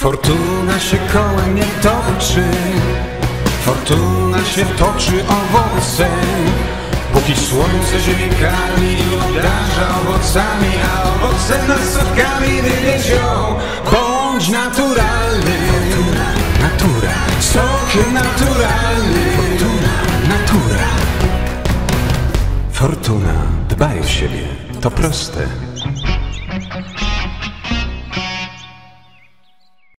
Fortuna się kołem nie toczy. Fortuna się toczy owocem Póki słońce ziemię karmi i obdarza owocami A owoce nad sotkami wywiezioł Bądź naturalny. Natura. Sokiem naturalny. Fortuna Natura. Fortuna Dbaj o siebie. To proste.